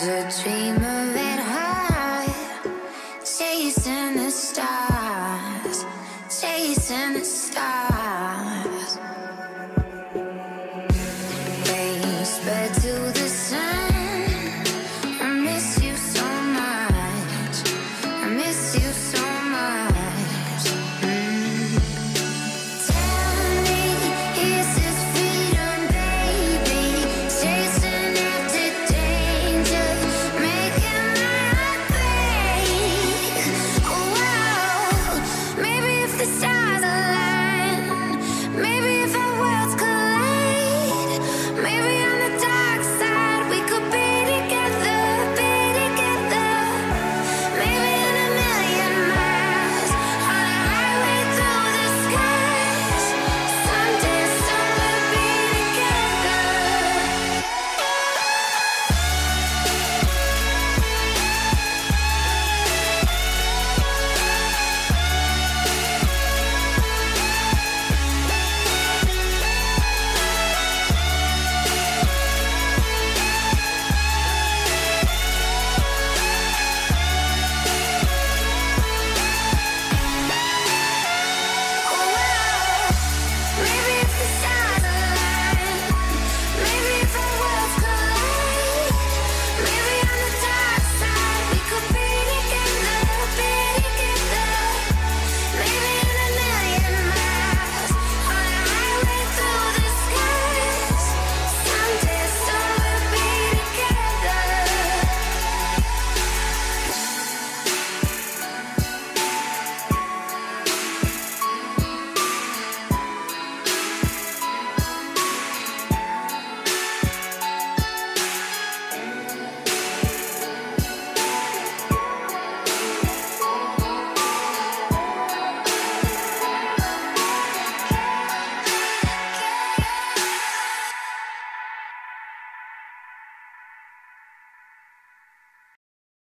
was a dream of it chasing the stars, chasing the stars.